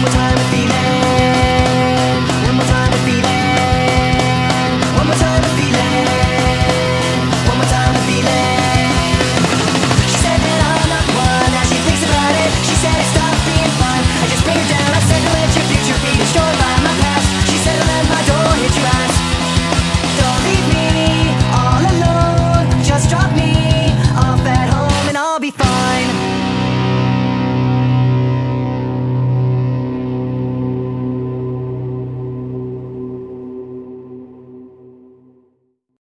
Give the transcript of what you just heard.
summertime at the end.